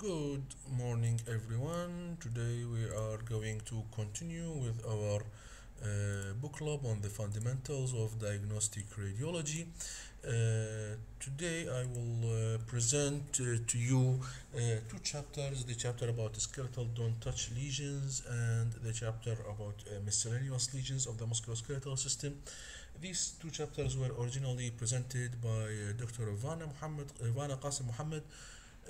Good morning, everyone. Today we are going to continue with our uh, book club on the fundamentals of diagnostic radiology. Uh, today I will uh, present uh, to you uh, two chapters the chapter about skeletal don't touch lesions and the chapter about uh, miscellaneous lesions of the musculoskeletal system. These two chapters were originally presented by Dr. Ivana Muhammad, Ivana Qasim Muhammad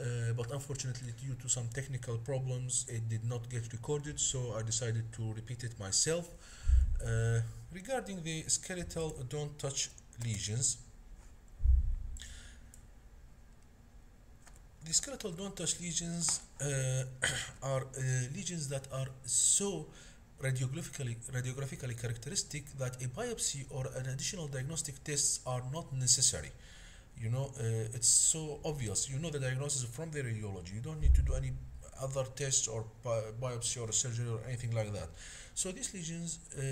uh, but unfortunately due to some technical problems it did not get recorded so I decided to repeat it myself. Uh, regarding the skeletal don't touch lesions. The skeletal don't touch lesions uh, are uh, lesions that are so radiographically radiographically characteristic that a biopsy or an additional diagnostic tests are not necessary you know uh, it's so obvious. You know the diagnosis from the radiology. You don't need to do any other tests or bi- biopsy or surgery or anything like that. So these lesions uh,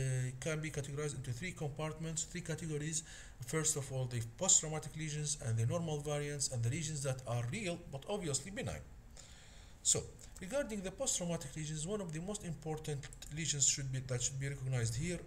can be categorized into three compartments three categories. First of all the post-traumatic lesions and the normal variants and the lesions that are real but obviously benign. So regarding the post-traumatic lesions one of the most important lesions should be that should be recognized here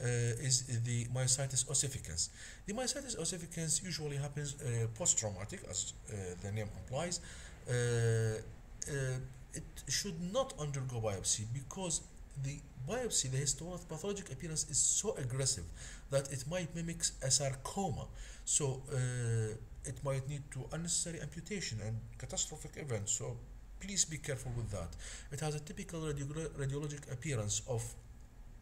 is the myositis ossificans. The myositis ossificans usually happens uh, post-traumatic, as uh, the name implies. Uh, uh, it should not undergo biopsy because the biopsy, the histopathologic appearance is so aggressive that it might mimic a sarcoma. So uh, it might need to unnecessary amputation and catastrophic events. So please be careful with that. It has a typical radio- radiologic appearance of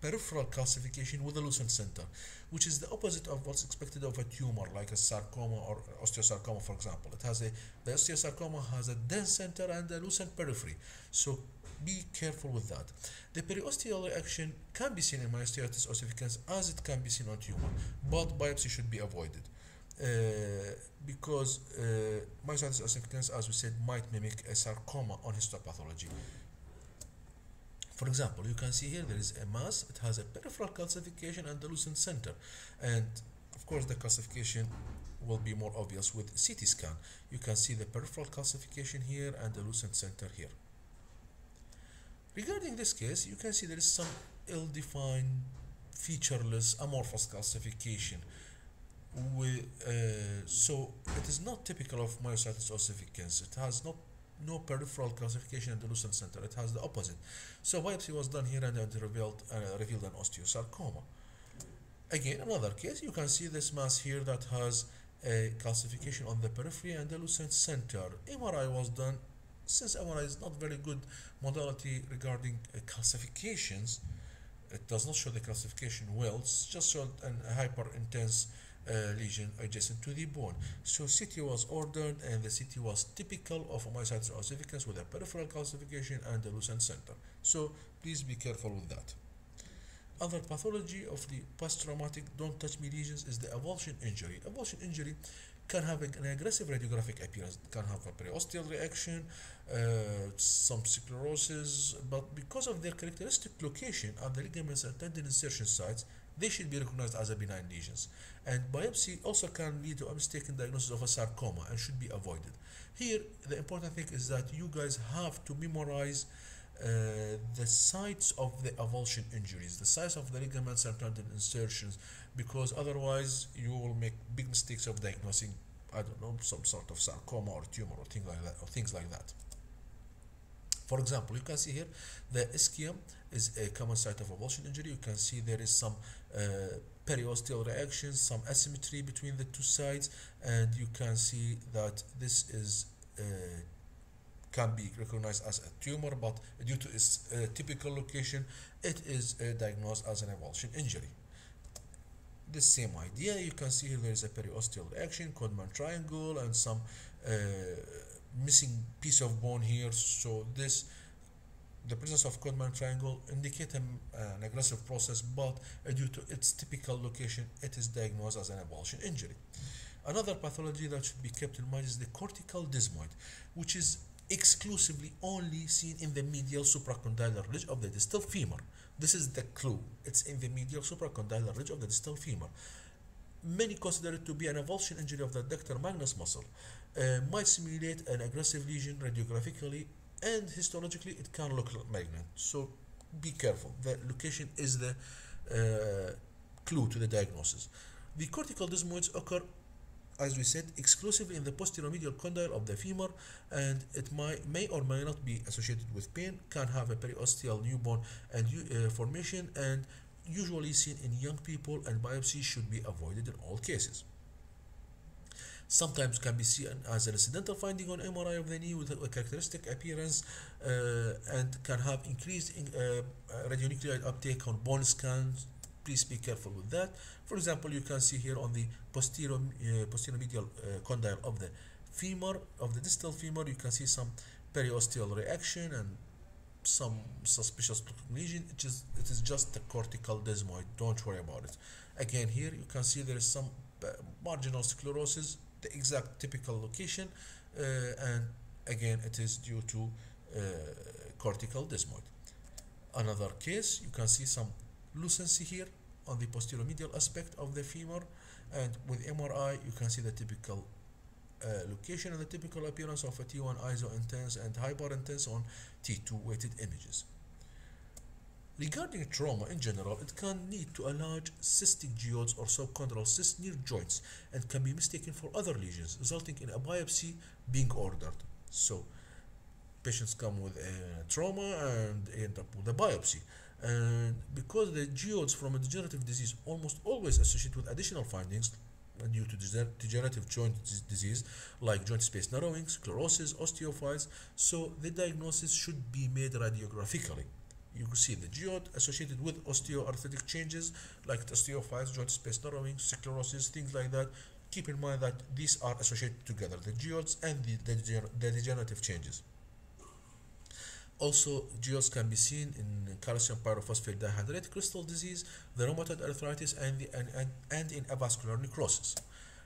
peripheral calcification with a lucent center, which is the opposite of what's expected of a tumor like a sarcoma or osteosarcoma, for example. It has a the osteosarcoma has a dense center and a lucent periphery, so be careful with that. The periosteal reaction can be seen in myositis ossificans as it can be seen on tumor, but biopsy should be avoided. Uh, because uh, myositis ossificans, as we said, might mimic a sarcoma on histopathology. For example, you can see here there is a mass, it has a peripheral calcification and a lucent center. And of course, the calcification will be more obvious with CT scan. You can see the peripheral calcification here and the lucent center here. Regarding this case, you can see there is some ill-defined, featureless, amorphous calcification. Uh, so it is not typical of myositis ossificans. It has not no peripheral calcification in the lucent center. It has the opposite. So biopsy was done here and it revealed, uh, revealed an osteosarcoma. Again, another case, you can see this mass here that has a calcification on the periphery and the lucent center. MRI was done. Since MRI is not very good modality regarding uh, calcifications, it does not show the calcification well. It's just showed an hyper intense uh, lesion adjacent to the bone. So CT was ordered and the CT was typical of myositis ossificans with a peripheral calcification and a lucent center. So please be careful with that. Other pathology of the post-traumatic don't touch me lesions is the avulsion injury. Avulsion injury can have an aggressive radiographic appearance, can have a periosteal reaction, uh, some sclerosis, but because of their characteristic location at the ligaments and tendon insertion sites, they should be recognized as a benign lesions. And biopsy also can lead to a mistaken diagnosis of a sarcoma and should be avoided. Here, the important thing is that you guys have to memorize uh, the sites of the avulsion injuries, the size of the ligaments and tendon insertions, because otherwise you will make big mistakes of diagnosing, I don't know, some sort of sarcoma or tumor or things like that, or things like that. For example, you can see here the ischium is a common site of avulsion injury. You can see there is some uh, periosteal reactions, some asymmetry between the two sides, and you can see that this is uh, can be recognized as a tumor, but due to its uh, typical location, it is uh, diagnosed as an avulsion injury. The same idea, you can see here there is a periosteal reaction, Codman triangle, and some uh, missing piece of bone here. So this the presence of Codman triangle indicate an, an aggressive process, but uh, due to its typical location, it is diagnosed as an avulsion injury. Another pathology that should be kept in mind is the cortical desmoid, which is exclusively only seen in the medial supracondylar ridge of the distal femur. This is the clue. It's in the medial supracondylar ridge of the distal femur. Many consider it to be an avulsion injury of the adductor magnus muscle. Uh, might simulate an aggressive lesion radiographically and histologically it can look malignant. So be careful. The location is the uh, clue to the diagnosis. The cortical desmoids occur, as we said, exclusively in the posterior medial condyle of the femur, and it might, may or may not be associated with pain. Can have a periosteal newborn and uh, formation, and usually seen in young people, and biopsy should be avoided in all cases sometimes can be seen as an incidental finding on MRI of the knee with a characteristic appearance uh, and can have increased in, uh, radionuclide uptake on bone scans. Please be careful with that. For example, you can see here on the posterior, uh, posterior medial uh, condyle of the femur, of the distal femur, you can see some periosteal reaction and some suspicious lesion. It is, it is just the cortical desmoid. Don't worry about it. Again, here you can see there is some uh, marginal sclerosis the exact typical location uh, and again it is due to uh, cortical desmoid. Another case you can see some lucency here on the posterior medial aspect of the femur and with MRI you can see the typical uh, location and the typical appearance of a T1 iso intense and hyper intense on T2 weighted images. Regarding trauma in general, it can lead to a large cystic geodes or subchondral cysts near joints and can be mistaken for other lesions, resulting in a biopsy being ordered. So, patients come with a trauma and end up with a biopsy. And because the geodes from a degenerative disease almost always associate with additional findings due to degenerative joint disease like joint space narrowing, sclerosis, osteophytes, so the diagnosis should be made radiographically you can see the geode associated with osteoarthritic changes like osteophytes, joint space narrowing, sclerosis, things like that. Keep in mind that these are associated together, the geodes and the, the, the degenerative changes. Also, geodes can be seen in calcium pyrophosphate dihydrate crystal disease, the rheumatoid arthritis, and, the, and, and, and in avascular necrosis.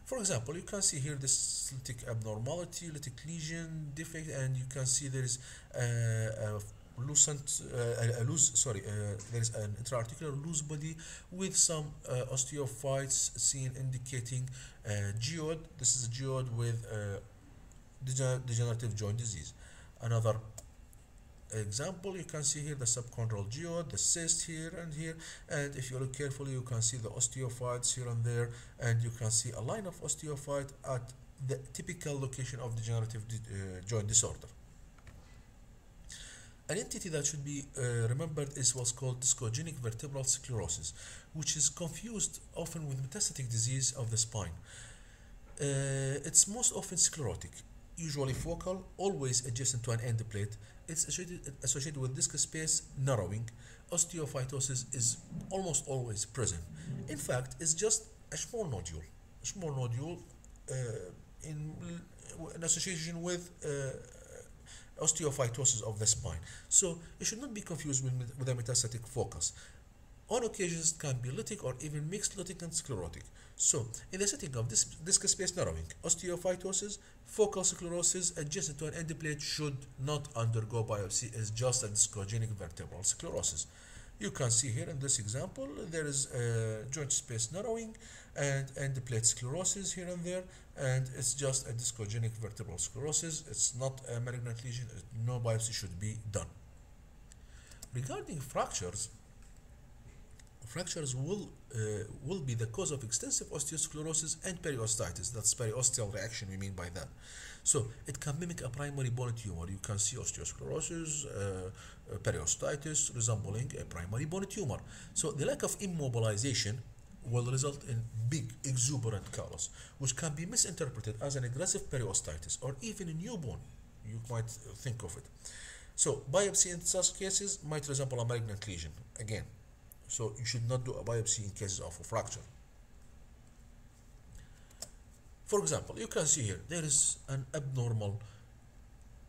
For example, you can see here this lytic abnormality, lytic lesion defect, and you can see there is a, a lucent, uh, a loose, sorry, uh, there is an intraarticular loose body with some uh, osteophytes seen indicating geode. This is a geode with degenerative joint disease. Another example you can see here the subchondral geode the cyst here and here and if you look carefully you can see the osteophytes here and there and you can see a line of osteophyte at the typical location of degenerative uh, joint disorder an entity that should be uh, remembered is what's called discogenic vertebral sclerosis, which is confused often with metastatic disease of the spine. Uh, it's most often sclerotic, usually focal, always adjacent to an end plate. It's associated, associated with disc space narrowing. Osteophytosis is almost always present. In fact, it's just a small nodule, a small nodule uh, in, in association with uh, osteophytosis of the spine. So it should not be confused with, with a metastatic focus. On occasions it can be lytic or even mixed lytic and sclerotic. So in the setting of this disc space narrowing, osteophytosis, focal sclerosis adjacent to an end plate should not undergo biopsy as just a discogenic vertebral sclerosis. You can see here in this example, there is a joint space narrowing and and the plate sclerosis here and there, and it's just a discogenic vertebral sclerosis. It's not a malignant lesion, no biopsy should be done. Regarding fractures, fractures will uh, will be the cause of extensive osteosclerosis and periostitis. That's periosteal reaction, we mean by that. So it can mimic a primary bone tumor. You can see osteosclerosis, uh, uh, periostitis resembling a primary bone tumor. So the lack of immobilization will result in big exuberant callus, which can be misinterpreted as an aggressive periostitis or even a newborn. You might think of it. So biopsy in such cases might resemble a malignant lesion again. So you should not do a biopsy in cases of a fracture. For example, you can see here there is an abnormal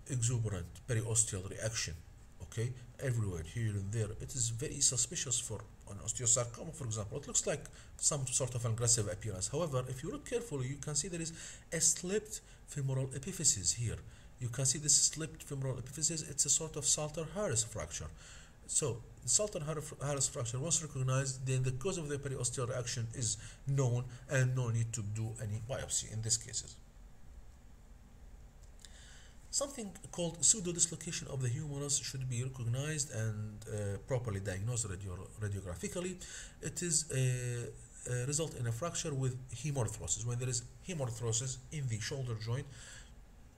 exuberant periosteal reaction okay everywhere here and there it is very suspicious for an osteosarcoma for example it looks like some sort of aggressive appearance. However if you look carefully you can see there is a slipped femoral epiphysis here. You can see this slipped femoral epiphysis. It's a sort of Salter-Harris fracture. So Salter-Harris fracture once recognized then the cause of the periosteal reaction is known and no need to do any biopsy in these cases Something called pseudo dislocation of the humerus should be recognized and uh, properly diagnosed radio radiographically. It is a, a result in a fracture with hemarthrosis. When there is hemarthrosis in the shoulder joint,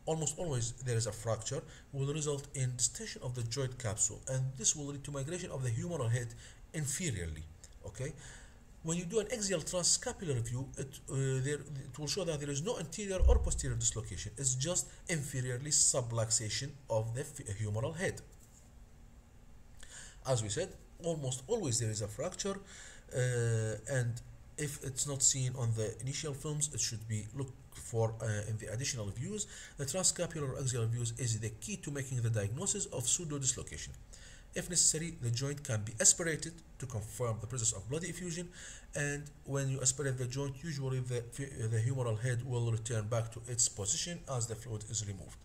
almost always there is a fracture will result in distension of the joint capsule and this will lead to migration of the humeral head inferiorly okay when you do an axial transscapular view it, uh, there, it will show that there is no anterior or posterior dislocation. It's just inferiorly subluxation of the humeral head. As we said almost always there is a fracture uh, and if it's not seen on the initial films it should be looked for uh, in the additional views. The transscapular axial views is the key to making the diagnosis of pseudo dislocation if necessary the joint can be aspirated to confirm the presence of blood effusion and when you aspirate the joint usually the, the humeral head will return back to its position as the fluid is removed.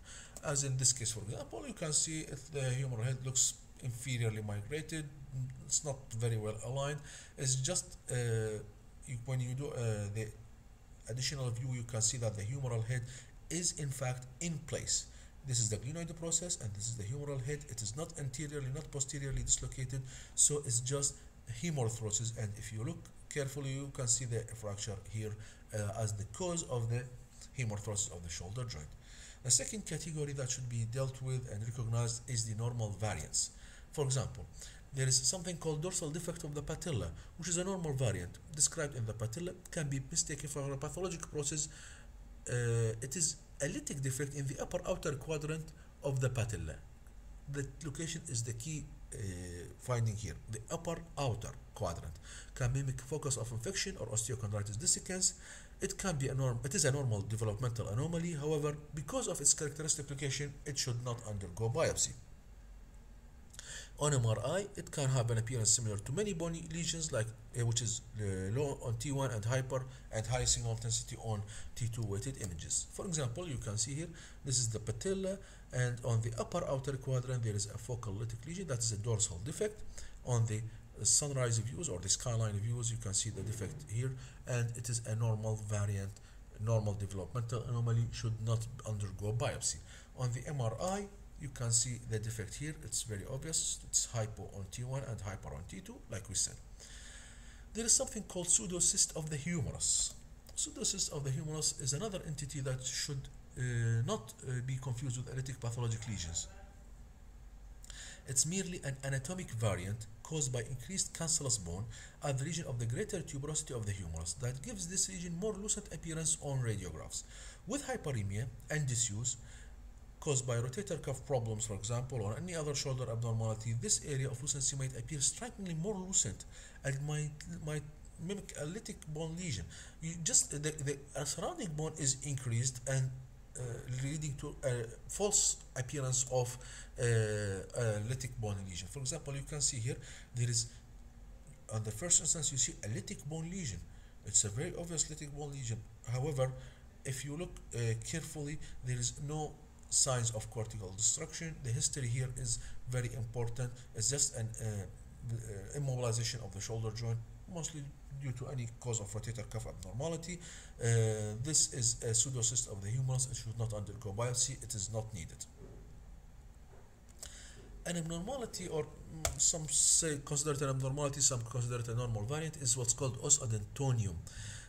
As in this case for example you can see if the humeral head looks inferiorly migrated it's not very well aligned. It's just uh, you, when you do uh, the additional view you can see that the humeral head is in fact in place this is the glenoid process and this is the humeral head. It is not anteriorly not posteriorly dislocated so it's just hemarthrosis. And if you look carefully you can see the fracture here uh, as the cause of the hemarthrosis of the shoulder joint. The second category that should be dealt with and recognized is the normal variance. For example there is something called dorsal defect of the patella, which is a normal variant. Described in the patella, can be mistaken for a pathologic process. Uh, it is a lytic defect in the upper outer quadrant of the patella. The location is the key uh, finding here. The upper outer quadrant can mimic focus of infection or osteochondritis dissecans. It can be a norm. It is a normal developmental anomaly. However, because of its characteristic location, it should not undergo biopsy. On MRI, it can have an appearance similar to many bony lesions, like uh, which is uh, low on T1 and hyper, and high signal intensity on T2 weighted images. For example, you can see here, this is the patella, and on the upper outer quadrant, there is a focal lytic lesion, that is a dorsal defect. On the sunrise views or the skyline views, you can see the defect here, and it is a normal variant, normal developmental anomaly, should not undergo biopsy. On the MRI, you can see the defect here. It's very obvious. It's hypo on T1 and hyper on T2 like we said. There is something called pseudocyst of the humerus. Pseudocyst of the humerus is another entity that should uh, not uh, be confused with lytic pathologic lesions. It's merely an anatomic variant caused by increased cancellous bone at the region of the greater tuberosity of the humerus that gives this region more lucent appearance on radiographs. With hyperemia and disuse, caused by rotator cuff problems, for example, or any other shoulder abnormality, this area of lucency might appear strikingly more lucent and might might mimic a lytic bone lesion. You just the, the surrounding bone is increased and uh, leading to a false appearance of uh, a lytic bone lesion. For example, you can see here there is on the first instance you see a lytic bone lesion. It's a very obvious lytic bone lesion. However, if you look uh, carefully, there is no signs of cortical destruction. The history here is very important. It's just an uh, uh, immobilization of the shoulder joint, mostly due to any cause of rotator cuff abnormality. Uh, this is a pseudocyst of the humerus. It should not undergo biopsy. It is not needed. An abnormality, or mm, some say considered an abnormality, some consider it a normal variant, is what's called os odontoideum.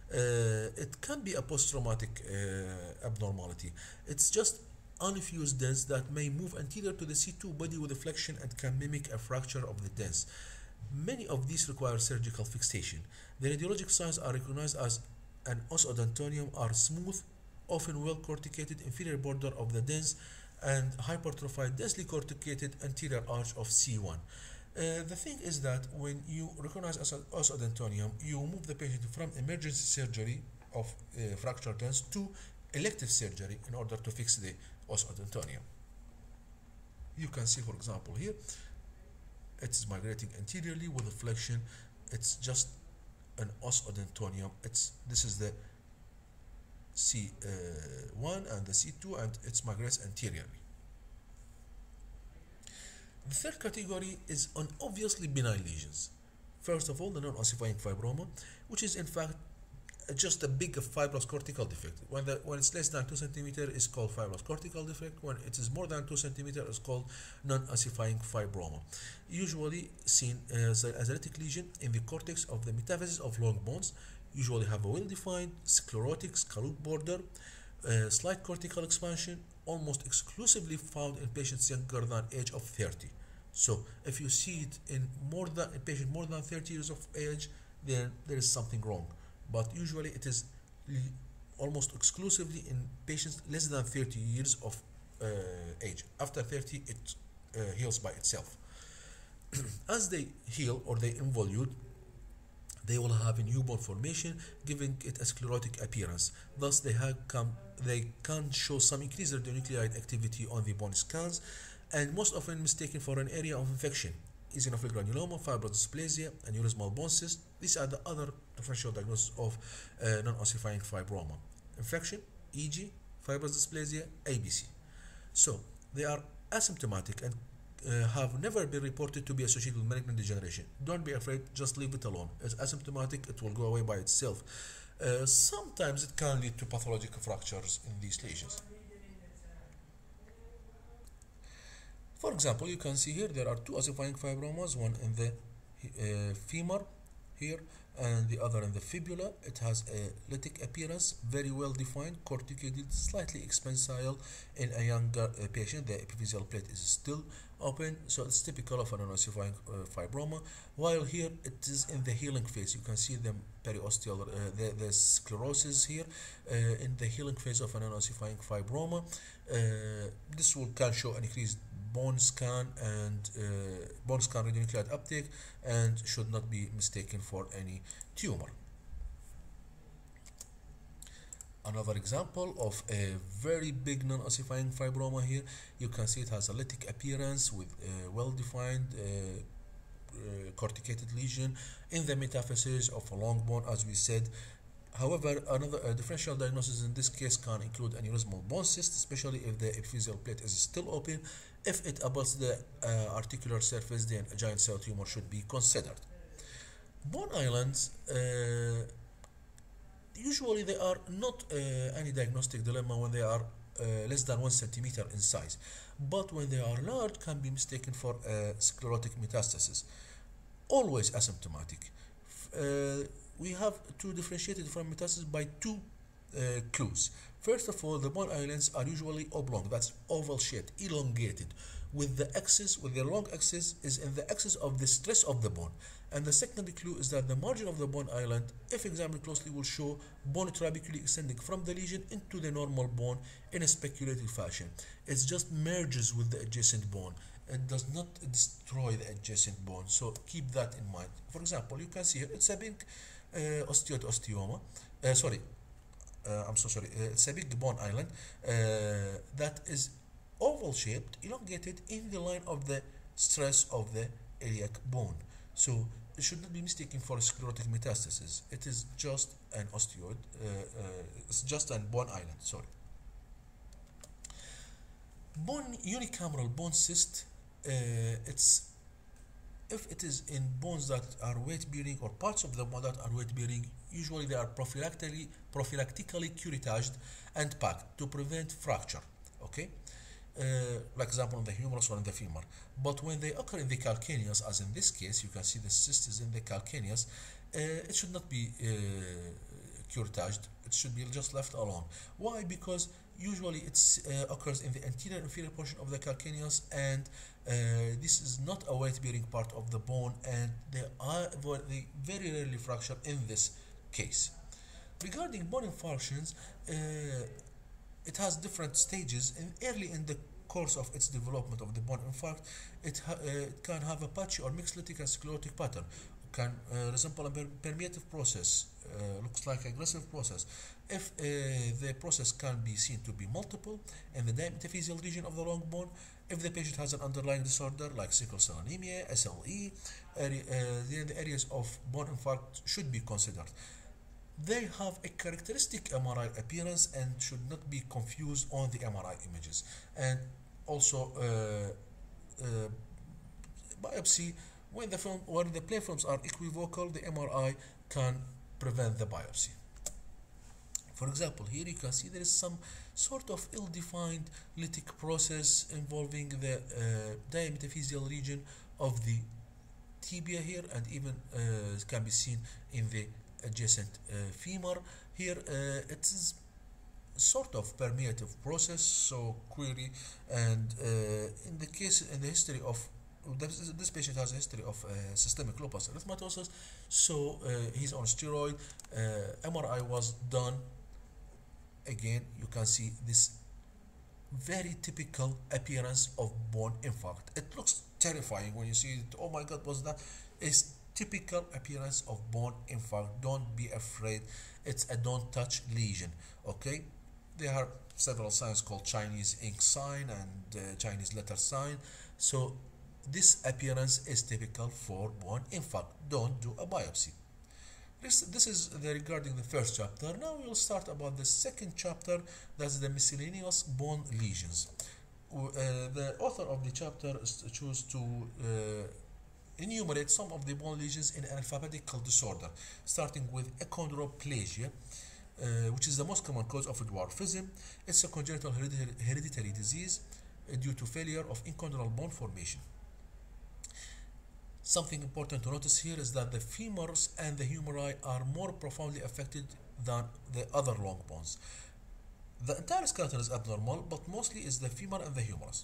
Uh, it can be a post-traumatic uh, abnormality. It's just unfused dens that may move anterior to the C2 body with flexion and can mimic a fracture of the dens. Many of these require surgical fixation. The radiologic signs are recognized as an os odontoideum are smooth, often well corticated inferior border of the dens and hypertrophied densely corticated anterior arch of C1. Uh, the thing is that when you recognize os, os odontoideum, you move the patient from emergency surgery of uh, fractured dens to elective surgery in order to fix the os odontoideum. You can see, for example, here it's migrating anteriorly with a flexion. It's just an os odontoideum. It's this is the C1 uh, and the C2, and it migrates anteriorly. The third category is on obviously benign lesions. First of all, the non-ossifying fibroma, which is in fact just a big fibrous cortical defect. When the when it's less than two centimeter, it's called fibrous cortical defect. When it is more than two centimeter, it's called non-ossifying fibroma. Usually seen as a, as a lesion in the cortex of the metaphysis of long bones. Usually have a well-defined sclerotic scallop border, uh, slight cortical expansion, almost exclusively found in patients younger than age of 30. So if you see it in more than a patient more than 30 years of age, then there is something wrong. But usually it is almost exclusively in patients less than 30 years of uh, age. After 30, it uh, heals by itself. As they heal or they involute, they will have a new bone formation, giving it a sclerotic appearance. Thus, they have come, they can show some increased radionuclide activity on the bone scans, and most often mistaken for an area of infection. Eosinophilic granuloma, fibrous dysplasia, aneurysmal bone cyst. These are the other differential diagnosis of uh, non-ossifying fibroma. Infection, e.g., fibrous dysplasia, ABC. So they are asymptomatic and uh, have never been reported to be associated with malignant degeneration. Don't be afraid, just leave it alone. It's asymptomatic, it will go away by itself. Uh, sometimes it can lead to pathological fractures in these lesions. For example, you can see here there are two ossifying fibromas, one in the uh, femur here and the other in the fibula. It has a lytic appearance, very well defined, corticated, slightly expansile in a younger uh, patient. The epiphyseal plate is still open, so it's typical of an ossifying uh, fibroma. While here it is in the healing phase, you can see the periosteal, uh, the, the sclerosis here uh, in the healing phase of an ossifying fibroma. Uh, this will can show an increased bone scan and uh, bone scan radionuclide uptake and should not be mistaken for any tumor. Another example of a very big non-ossifying fibroma here, you can see it has a lytic appearance with a well-defined uh, uh, corticated lesion in the metaphysis of a long bone as we said However, another uh, differential diagnosis in this case can include aneurysmal bone cyst, especially if the epiphyseal plate is still open. If it abuts the uh, articular surface, then a giant cell tumor should be considered. Bone islands, uh, usually they are not uh, any diagnostic dilemma when they are uh, less than one centimeter in size, but when they are large, can be mistaken for sclerotic metastasis. Always asymptomatic. Uh, we have to differentiate it from metastasis by two uh, clues. First of all, the bone islands are usually oblong, that's oval shaped, elongated, with the axis, with the long axis, is in the axis of the stress of the bone. And the second clue is that the margin of the bone island, if examined closely, will show bone trabeculae extending from the lesion into the normal bone in a speculative fashion. It just merges with the adjacent bone. It does not destroy the adjacent bone. So keep that in mind. For example, you can see here, it's a big osteoid osteoma. Uh, sorry, uh, I'm so sorry. Eh, it's a big bone island eh, that is oval shaped, elongated in the line of the stress of the iliac bone. So it should not be mistaken for sclerotic metastasis. It is just an osteoid, it's just a bone island, sorry. Bone unicameral bone cyst, it's if it is in bones that are weight bearing or parts of the bone that are weight bearing, usually they are prophylactically, prophylactically curetaged and packed to prevent fracture. Okay, uh, like example in the humerus or in the femur. But when they occur in the calcaneus, as in this case, you can see the cyst is in the calcaneus, uh, it should not be uh, curetaged. It should be just left alone. Why? Because usually it uh, occurs in the anterior inferior portion of the calcaneus and uh, this is not a weight bearing part of the bone and they are they very rarely fracture in this case. Regarding bone infarctions uh, it has different stages. And early in the course of its development of the bone infarct it, uh, it can have a patchy or mixed lytic and sclerotic pattern. Can uh, resemble a permeative process uh, looks like aggressive process if uh, the process can be seen to be multiple in the diaphyseal region of the long bone if the patient has an underlying disorder like sickle cell anemia, SLE, uh, the areas of bone infarct should be considered. They have a characteristic MRI appearance and should not be confused on the MRI images. And also, uh, uh, biopsy when the film when the plain films are equivocal, the MRI can prevent the biopsy. For example, here you can see there is some sort of ill-defined lytic process involving the uh, diametaphyseal region of the tibia here and even uh, can be seen in the adjacent uh, femur. Here uh, it is sort of permeative process so query and uh, in the case in the history of this, this patient has a history of uh, systemic lupus erythematosus so uh, he's on steroid. Uh, mri was done. Again you can see this very typical appearance of bone infarct. It looks terrifying when you see it. Oh my god was that? It's typical appearance of bone infarct. Don't be afraid. It's a don't touch lesion okay? There are several signs called Chinese ink sign and uh, Chinese letter sign. So this appearance is typical for bone infarct. Don't do a biopsy. This, this is the, regarding the first chapter. Now we'll start about the second chapter. That's the miscellaneous bone lesions. Uh, the author of the chapter chose to uh, enumerate some of the bone lesions in alphabetical disorder, starting with achondroplasia uh, which is the most common cause of dwarfism. It's a congenital hereditary disease uh, due to failure of enchondral bone formation. Something important to notice here is that the femurs and the humeri are more profoundly affected than the other long bones. The entire skeleton is abnormal, but mostly is the femur and the humerus.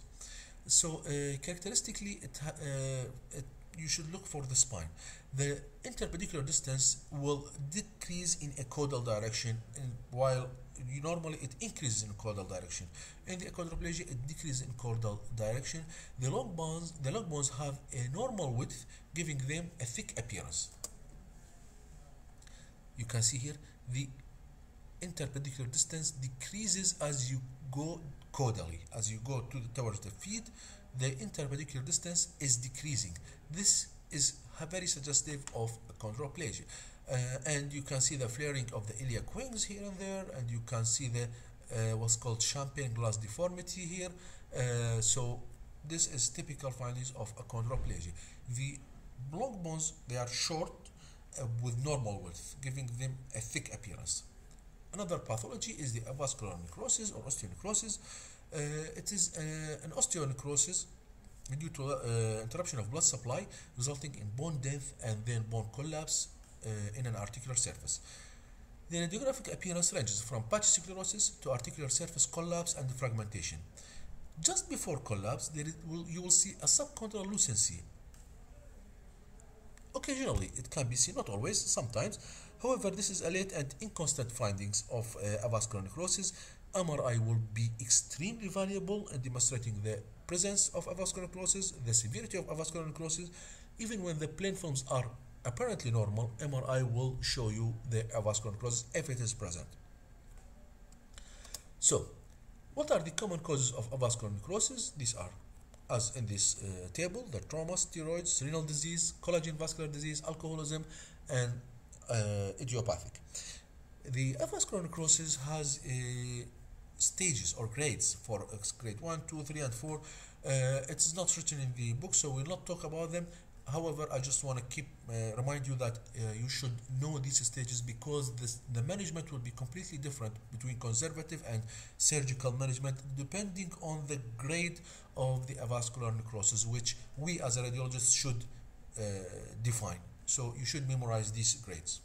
So uh, characteristically, it, uh, it you should look for the spine. The interpedicular distance will decrease in a caudal direction, while normally it increases in caudal direction. In the achondroplasia, it decreases in caudal direction. The long bones, the long bones have a normal width, giving them a thick appearance. You can see here the interpedicular distance decreases as you go caudally. As you go to the, towards the feet, the interpedicular distance is decreasing. This is very suggestive of achondroplasia. Uh, and you can see the flaring of the iliac wings here and there, and you can see the uh, what's called champagne glass deformity here. Uh, so this is typical findings of achondroplasia. The long bones they are short uh, with normal width, giving them a thick appearance. Another pathology is the avascular necrosis or osteonecrosis. Uh, it is uh, an osteonecrosis due to interruption of blood supply resulting in bone death and then bone collapse in an articular surface. The radiographic appearance ranges from patchy sclerosis to articular surface collapse and fragmentation. Just before collapse, will, you will see a subchondral lucency. Occasionally, it can be seen, not always, sometimes. However, this is a late and inconstant findings of uh, avascular necrosis. MRI will be extremely valuable in demonstrating the presence of avascular necrosis, the severity of avascular necrosis, even when the plain films are apparently normal, MRI will show you the avascular necrosis if it is present. So, what are the common causes of avascular necrosis? These are, as in this uh, table, the trauma, steroids, renal disease, collagen vascular disease, alcoholism, and uh, idiopathic. The avascular necrosis has a stages or grades for grade 1, 2, 3, and 4. Uh, it is not written in the book, so we'll not talk about them. However, I just want to keep uh, remind you that uh, you should know these stages because this, the management will be completely different between conservative and surgical management depending on the grade of the avascular necrosis, which we as a radiologist should uh, define. So you should memorize these grades.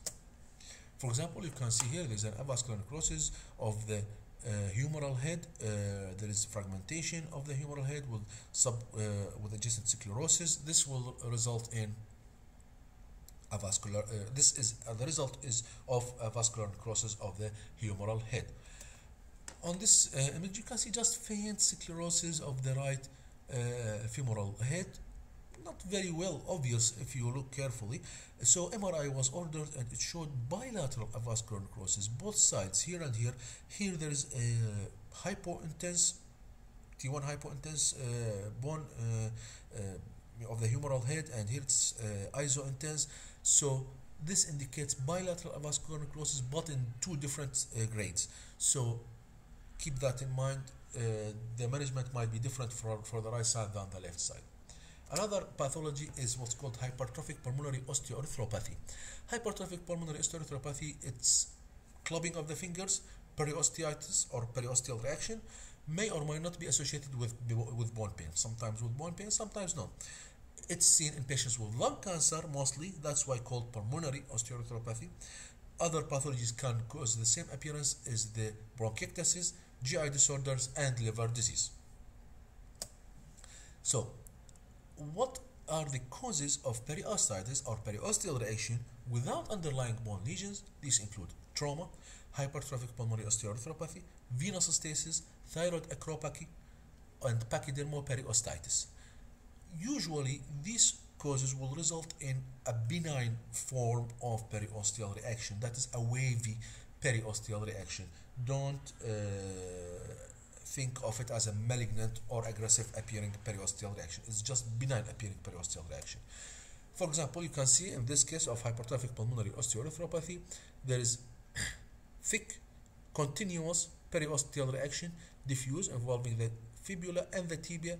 For example, you can see here there's an avascular necrosis of the humeral head. Uh, there is fragmentation of the humeral head with sub uh, with adjacent sclerosis. This will result in avascular. Uh, this is uh, the result is of a avascular necrosis of the humeral head. On this uh, image, you can see just faint sclerosis of the right femoral head not very well obvious if you look carefully. So MRI was ordered and it showed bilateral avascular necrosis, both sides, here and here. Here there is a hypointense, T1 hypointense uh, bone uh, uh, of the humeral head, and here it's uh, isointense. So this indicates bilateral avascular necrosis, but in two different uh, grades. So keep that in mind. Uh, the management might be different for, for the right side than the left side. Another pathology is what's called hypertrophic pulmonary osteoarthropathy. Hypertrophic pulmonary osteoarthropathy, it's clubbing of the fingers periosteitis or periosteal reaction may or may not be associated with, with bone pain. Sometimes with bone pain, sometimes not. It's seen in patients with lung cancer mostly, that's why called pulmonary osteoarthropathy. Other pathologies can cause the same appearance as the bronchiectasis, GI disorders, and liver disease. So, what are the causes of periosteitis or periosteal reaction without underlying bone lesions? These include trauma, hypertrophic pulmonary osteoarthropathy, venous stasis, thyroid acropathy, and pachydermoperiostitis. Usually, these causes will result in a benign form of periosteal reaction, that is a wavy periosteal reaction. Don't uh, think of it as a malignant or aggressive appearing periosteal reaction. It's just benign appearing periosteal reaction. For example, you can see in this case of hypertrophic pulmonary osteoarthropathy, there is thick, continuous periosteal reaction diffuse involving the fibula and the tibia.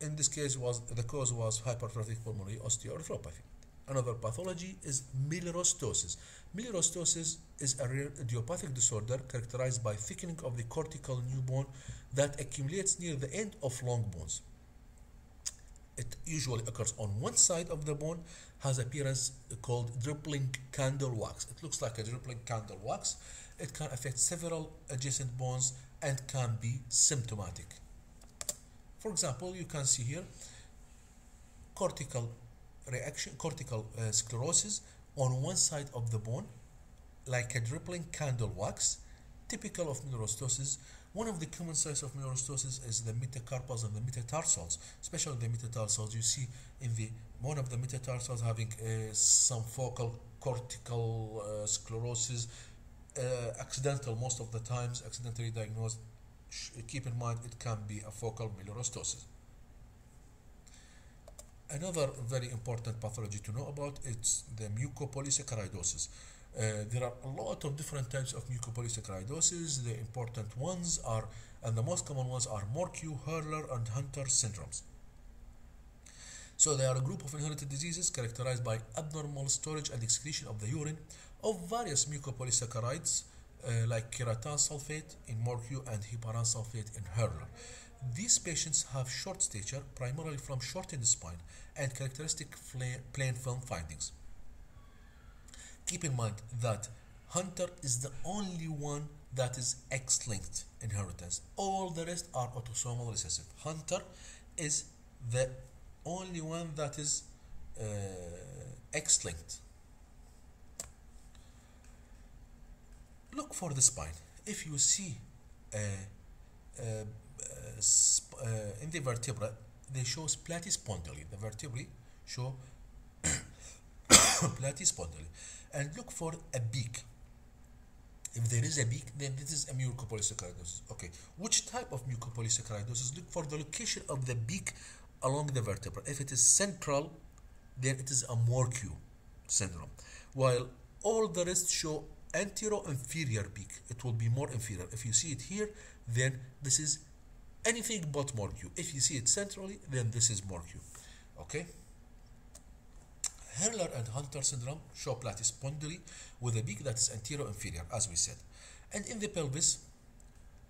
In this case, was the cause was hypertrophic pulmonary osteoarthropathy. Another pathology is melorheostosis. Melorheostosis is a rare idiopathic disorder characterized by thickening of the cortical new bone that accumulates near the end of long bones. It usually occurs on one side of the bone, has appearance called dripping candle wax. It looks like a dripping candle wax. It can affect several adjacent bones and can be symptomatic. For example, you can see here cortical reaction, cortical uh, sclerosis on one side of the bone, like a dripping candle wax, typical of neurostosis One of the common signs of neurostosis is the metacarpals and the metatarsals, especially the metatarsals. You see in the one of the metatarsals having uh, some focal cortical uh, sclerosis, uh, accidental most of the times, accidentally diagnosed. Keep in mind it can be a focal melorheostosis. Another very important pathology to know about is the mucopolysaccharidosis. Uh, there are a lot of different types of mucopolysaccharidosis. The important ones are, and the most common ones are Morquio, Hurler, and Hunter syndromes. So they are a group of inherited diseases characterized by abnormal storage and excretion of the urine of various mucopolysaccharides uh, like keratan sulfate in Morquio and heparan sulfate in Hurler. These patients have short stature, primarily from shortened spine, and characteristic plain film findings. Keep in mind that Hunter is the only one that is X-linked inheritance. All the rest are autosomal recessive. Hunter is the only one that is uh, X-linked. Look for the spine. If you see a, uh, Eh, in the vertebra, they show platyspondyle. The vertebrae show platyspondyle. And look for a beak. If there is a beak, then this is a mucopolysaccharidosis. Okay, which type of mucopolysaccharidosis? Look for the location of the beak along the vertebra. If it is central, then it is a Morquio syndrome. While all the rest show antero-inferior beak, it will be more inferior. If you see it here, then this is anything but Morquio. If you see it centrally, then this is Morquio. Okay? Hurler and Hunter syndrome show platyspondyle with a beak that is antero-inferior, as we said. And in the pelvis,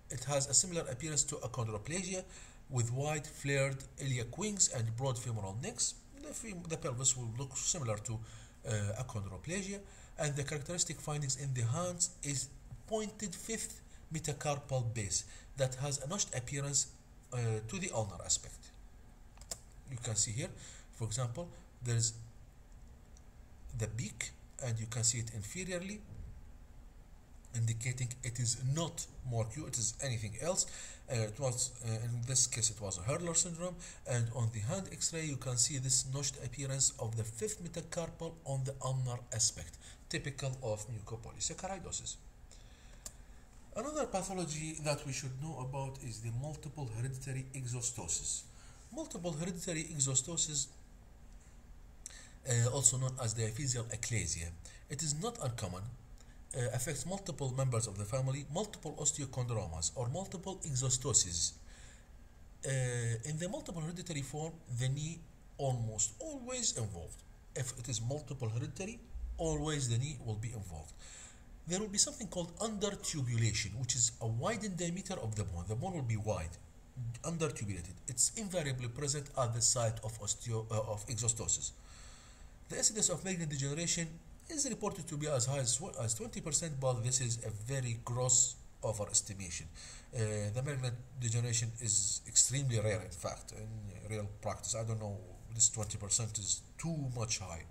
it has a similar appearance to achondroplasia with wide flared iliac wings and broad femoral necks. The, the pelvis will look similar to uh, achondroplasia, and the characteristic findings in the hands is pointed fifth metacarpal base that has a notched appearance uh, to the ulnar aspect. You can see here, for example, there is the beak and you can see it inferiorly indicating it is not Morquio, it is anything else. Uh, it was uh, in this case it was a Hurler syndrome, and on the hand X-ray you can see this notched appearance of the fifth metacarpal on the ulnar aspect, typical of mucopolysaccharidosis. Another pathology that we should know about is the multiple hereditary exostosis. Multiple hereditary exostosis, uh, also known as diaphyseal aclasis, it is not uncommon, uh, affects multiple members of the family, multiple osteochondromas, or multiple exostoses. Uh, in the multiple hereditary form, the knee almost always involved. If it is multiple hereditary, always the knee will be involved. There will be something called undertubulation, which is a widened diameter of the bone. The bone will be wide, undertubulated. It's invariably present at the site of, osteo, uh, of exostosis. The incidence of malignant degeneration is reported to be as high as, as 20%, but this is a very gross overestimation. Uh, the malignant degeneration is extremely rare, in fact, in real practice. I don't know, this 20% is too much high.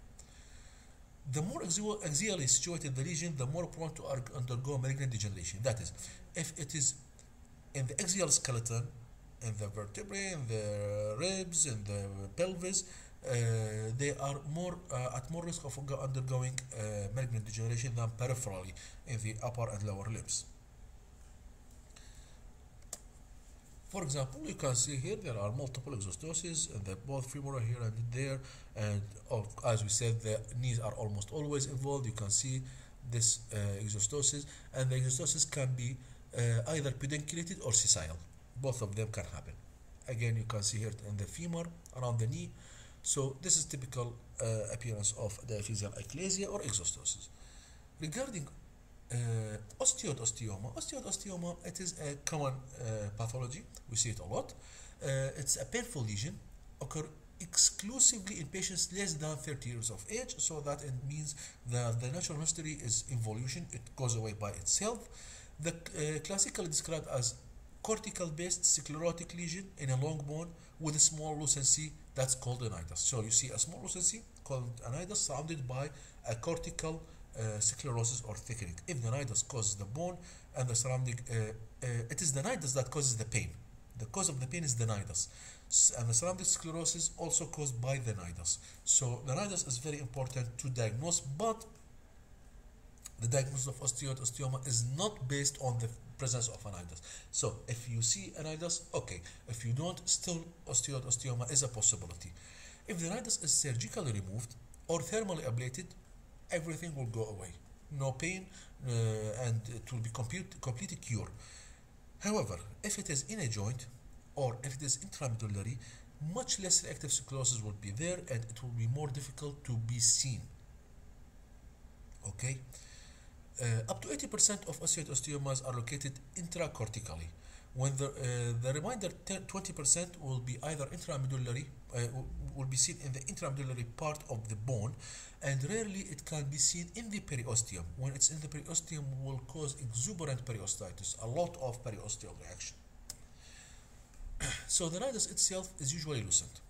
The more axially situated the lesion, the more prone to undergo malignant degeneration. That is, if it is in the axial skeleton, in the vertebrae, in the ribs, in the pelvis, uh, they are more uh, at more risk of undergoing uh, malignant degeneration than peripherally in the upper and lower limbs. For example, you can see here there are multiple exostoses and they're both femoral here and there and of, as we said the knees are almost always involved. You can see this uh, exostosis and the exostosis can be uh, either pedunculated or sessile. Both of them can happen. Again, you can see here in the femur around the knee. So this is typical uh, appearance of diaphyseal aclasis or exostosis. Regarding uh, osteoid osteoma. Osteoid osteoma, it is a common uh, pathology. We see it a lot. Uh, it's a painful lesion, occur exclusively in patients less than 30 years of age, so that it means that the natural history is involution, it goes away by itself. The uh, classically described as cortical-based sclerotic lesion in a long bone with a small lucency that's called a nidus. So you see a small lucency called a nidus surrounded by a cortical uh, sclerosis or thickening. If the nidus causes the bone and the surrounding, uh, uh, it is the nidus that causes the pain. The cause of the pain is the nidus. And the surrounding sclerosis also caused by the nidus. So the nidus is very important to diagnose, but the diagnosis of osteoid osteoma is not based on the presence of a nidus. So if you see a nidus, okay. If you don't, still osteoid osteoma is a possibility. If the nidus is surgically removed or thermally ablated, everything will go away. No pain uh, and it will be complete, completely cured. However, if it is in a joint or if it is intramedullary, much less reactive sclerosis will be there and it will be more difficult to be seen. Okay? Uh, up to 80% of osteoid osteomas are located intracortically when the, uh, the remainder 20% will be either intramedullary, uh, will be seen in the intramedullary part of the bone, and rarely it can be seen in the periosteum. When it's in the periosteum, will cause exuberant periostitis, a lot of periosteal reaction. so the nidus itself is usually lucent.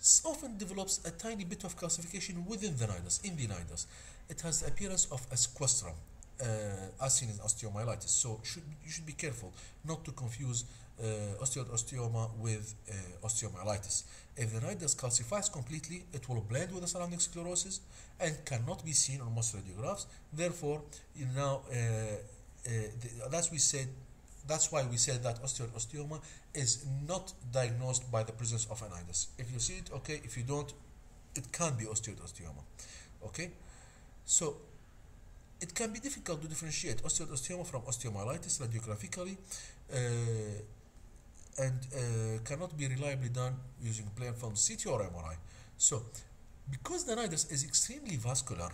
It often develops a tiny bit of calcification within the nidus, in the nidus. It has the appearance of a sequestrum, uh, as seen in osteomyelitis. So should, you should be careful not to confuse uh, osteoid osteoma with uh, osteomyelitis. If the nidus calcifies completely, it will blend with the surrounding sclerosis and cannot be seen on most radiographs. Therefore, you know, uh, uh, that's we said. That's why we said that osteoid osteoma is not diagnosed by the presence of an nidus. If you see it, okay. If you don't, it can be osteoid osteoma. Okay. So it can be difficult to differentiate osteoid from osteomyelitis radiographically uh, and uh, cannot be reliably done using plain film CT or MRI. So, because the nidus is extremely vascular,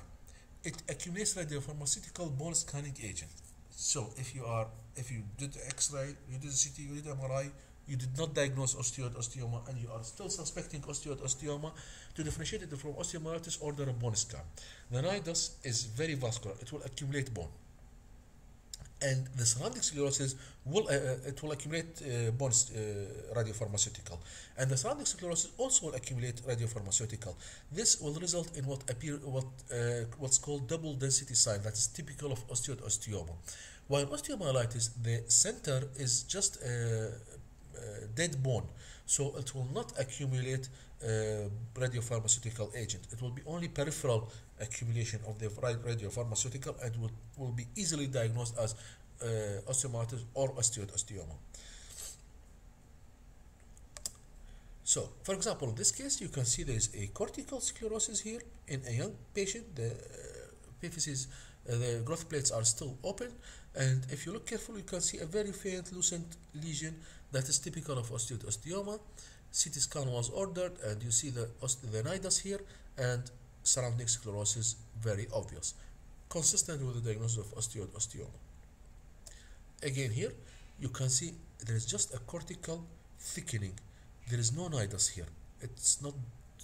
it accumulates radiopharmaceutical bone scanning agent. So, if you are, if you did the X-ray, you did the CT, you did MRI, you did not diagnose osteoid osteoma, and you are still suspecting osteoid osteoma, to differentiate it from osteomyelitis, order a bone scan. The nidus is very vascular; it will accumulate bone. And the surrounding sclerosis will uh, uh it will accumulate uh, bones uh, radiopharmaceutical. And the surrounding sclerosis also will accumulate radiopharmaceutical. This will result in what appear what uh, what's called double density sign. That is typical of osteoid osteoma while osteomyelitis the center is just a dead bone so it will not accumulate uh, radiopharmaceutical agent it will be only peripheral accumulation of the radiopharmaceutical and will, will be easily diagnosed as uh, or osteoid osteoma. So, for example, in this case, you can see there is a cortical sclerosis here in a young patient. The uh, epiphyses, uh, the growth plates are still open, and if you look carefully, you can see a very faint lucent lesion that is typical of osteoid osteoma. CT scan was ordered, and you see the, nidus here, and surrounding sclerosis very obvious. consistent with the diagnosis of osteoid osteoma. Again here, you can see there is just a cortical thickening. There is no nidus here. It's not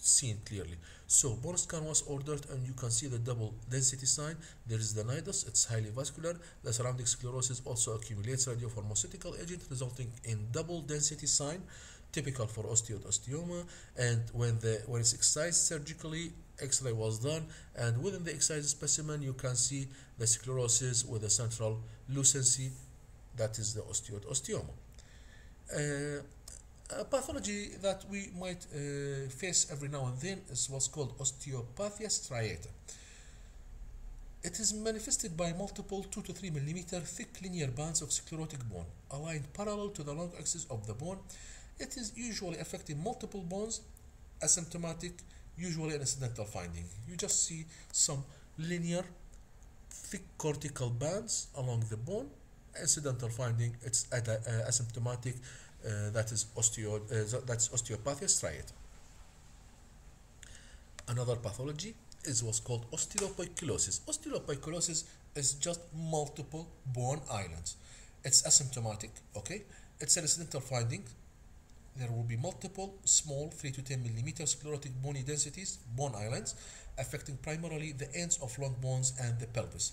seen clearly. So bone scan was ordered and you can see the double density sign. There is the nidus, it's highly vascular. The surrounding sclerosis also accumulates radiopharmaceutical agent resulting in double density sign typical for osteoid osteoma and when the when it's excised surgically x-ray was done and within the excised specimen you can see the sclerosis with a central lucency that is the osteoid osteoma uh, a pathology that we might uh, face every now and then is what's called osteopathia striata. It is manifested by multiple 2 to 3 millimeter thick linear bands of sclerotic bone aligned parallel to the long axis of the bone. It is usually affecting multiple bones, asymptomatic, usually an incidental finding. You just see some linear thick cortical bands along the bone. Incidental finding, it's asymptomatic uh, that is osteo uh, that's osteopathia striata. Another pathology is what's called osteopoikilosis. Osteopoikilosis is just multiple bone islands. It's asymptomatic, okay? It's an incidental finding. There will be multiple small 3 to 10 millimeter sclerotic bony densities, bone islands, affecting primarily the ends of long bones and the pelvis.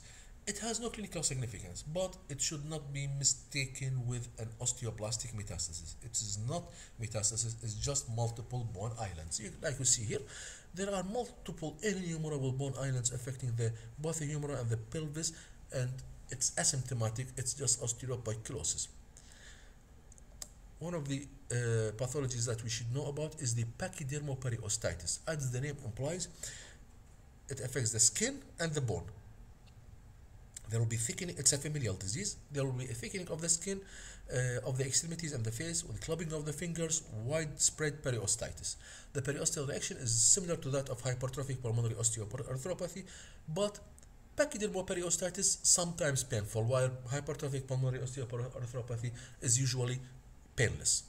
It has no clinical significance, but it should not be mistaken with an osteoblastic metastasis. It is not metastasis, it's just multiple bone islands. Like you see here, there are multiple innumerable bone islands affecting the both the humera and the pelvis, and it's asymptomatic, it's just osteopoikilosis. One of the uh, pathologies that we should know about is the pachydermoperiostitis. As the name implies, it affects the skin and the bone there will be thickening it's a familial disease. There will be a thickening of the skin uh, of the extremities and the face with clubbing of the fingers widespread periostitis. The periosteal reaction is similar to that of hypertrophic pulmonary osteoarthropathy but pachydermoperiostitis sometimes painful while hypertrophic pulmonary osteoarthropathy is usually painless.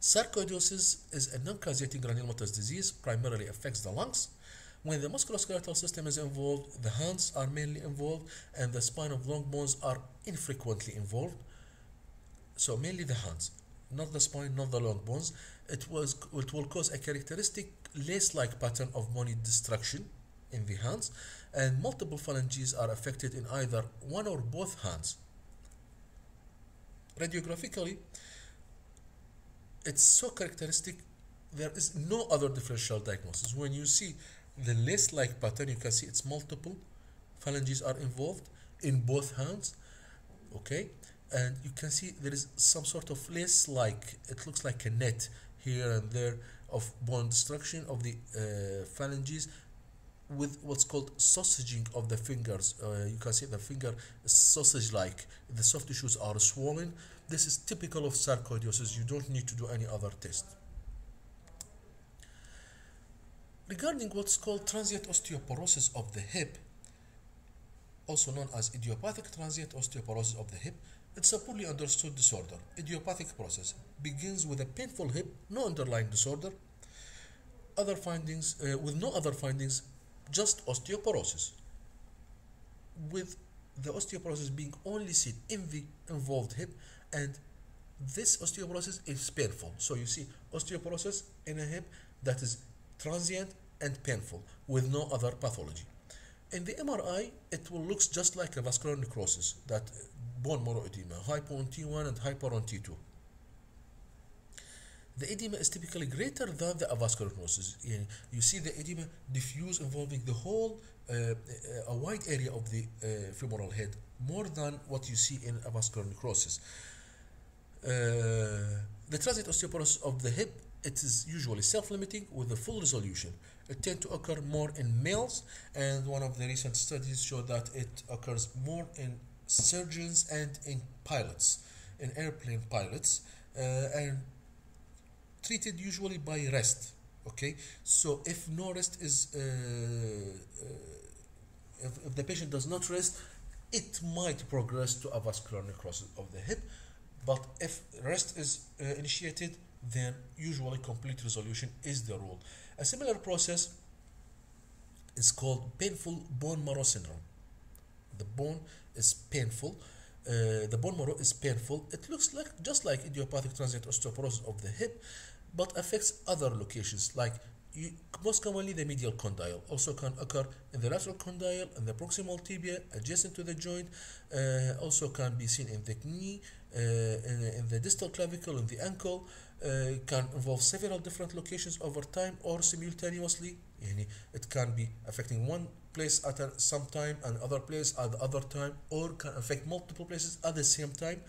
Sarcoidosis is a non-caseating granulomatous disease primarily affects the lungs when the musculoskeletal system is involved, the hands are mainly involved, and the spine of long bones are infrequently involved. So mainly the hands, not the spine, not the long bones. It was it will cause a characteristic lace-like pattern of bony destruction in the hands, and multiple phalanges are affected in either one or both hands. Radiographically, it's so characteristic there is no other differential diagnosis. When you see the lace-like pattern you can see it's multiple phalanges are involved in both hands okay? And you can see there is some sort of lace-like it looks like a net here and there of bone destruction of the uh, phalanges with what's called sausaging of the fingers. Uh, you can see the finger sausage like the soft tissues are swollen. This is typical of sarcoidosis. You don't need to do any other test Regarding what's called transient osteoporosis of the hip, also known as idiopathic transient osteoporosis of the hip, it's a poorly understood disorder. Idiopathic process begins with a painful hip, no underlying disorder. Other findings, uh, with no other findings, just osteoporosis. With the osteoporosis being only seen in the involved hip, and this osteoporosis is painful. So you see osteoporosis in a hip that is transient and painful with no other pathology. In the MRI, it will looks just like avascular necrosis, that bone marrow edema, hypo on T1 and hyper on T2. The edema is typically greater than the avascular necrosis. You see the edema diffuse involving the whole, uh, a wide area of the uh, femoral head, more than what you see in avascular necrosis. Uh, the transient osteoporosis of the hip, it is usually self-limiting with a full resolution. It tend to occur more in males and one of the recent studies showed that it occurs more in surgeons and in pilots in airplane pilots uh, and treated usually by rest okay? So if no rest is uh, uh, if, if the patient does not rest it might progress to avascular necrosis of the hip but if rest is uh, initiated then usually complete resolution is the rule a similar process is called painful bone marrow syndrome. The bone is painful. Uh, the bone marrow is painful. It looks like just like idiopathic transient osteoporosis of the hip, but affects other locations like you, most commonly the medial condyle also can occur in the lateral condyle and the proximal tibia adjacent to the joint uh, also can be seen in the knee uh, in, in, the distal clavicle in the ankle uh, can involve several different locations over time or simultaneously yani it can be affecting one place at a, some time and other place at the other time or can affect multiple places at the same time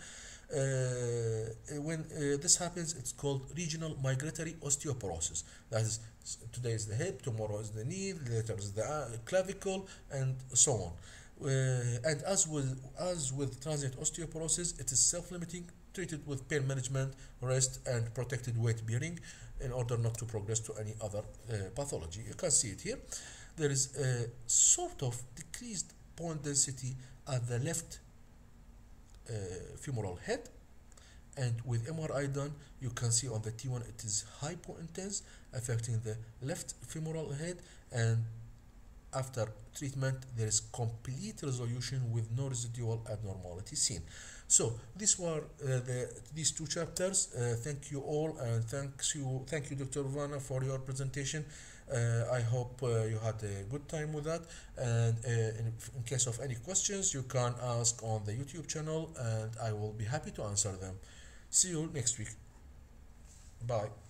uh, when uh, this happens it's called regional migratory osteoporosis. That is today is the hip tomorrow is the knee later is the uh, clavicle and so on. Uh, and as with as with transient osteoporosis it is self-limiting treated with pain management rest and protected weight bearing in order not to progress to any other uh, pathology. You can see it here. There is a sort of decreased bone density at the left femoral head. And with MRI done you can see on the T1 it is hypointense affecting the left femoral head. And after treatment there is complete resolution with no residual abnormality seen. So these were uh, the these two chapters. Uh, thank you all and thanks you thank you dr Vana for your presentation. uh, I hope uh, you had a good time with that. And uh, in, in case of any questions, you can ask on the YouTube channel, and I will be happy to answer them. See you next week. Bye.